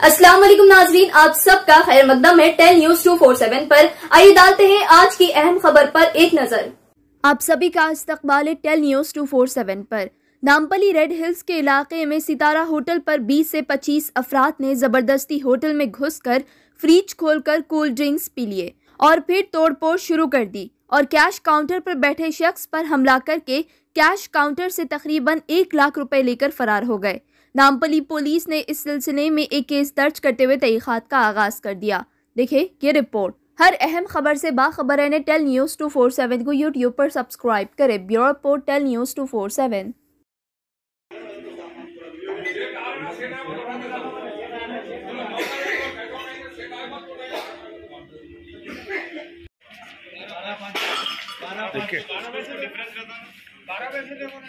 अस्सलाम वालेकुम नाजरीन, आप सबका खैर मकदम है Tel news two four seven पर। आइए डालते हैं आज की अहम खबर पर एक नज़र। आप सभी का इस्तकबाल है Tel news two four seven पर। नामपली रेड हिल्स के इलाके में सितारा होटल पर 20 से 25 अफराद ने ज़बरदस्ती होटल में घुसकर फ्रिज खोलकर कोल्ड ड्रिंक्स पी लिए और फिर तोड़फोड़ शुरू कर दी और कैश काउंटर पर बैठे शख्स पर हमला करके कैश काउंटर से तकरीबन एक लाख रुपए लेकर फरार हो गए। नामपली पुलिस ने इस सिलसिले में एक केस दर्ज करते हुए तहकीकात का आगाज़ कर दिया। देखे ये रिपोर्ट। हर अहम खबर से बाखबर रहने Tel news two four seven को यूट्यूब पर सब्सक्राइब करें। Bureau report, Tel news two four seven. बारह देखो ना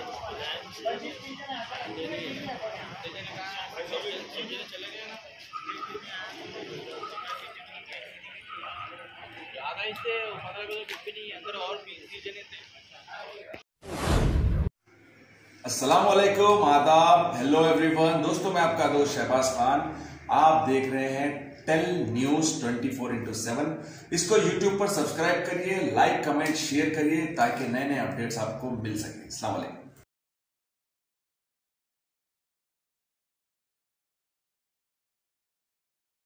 अस्सलाम आदाब हेलो एवरीवन दोस्तों, मैं आपका दोस्त शहबाज खान। आप देख रहे हैं Tel news 24 four into seven इसको यूट्यूब पर सब्सक्राइब करिए लाइक कमेंट शेयर करिए, ताकि नए नए अपडेट्स आपको मिल सके। वालेकुम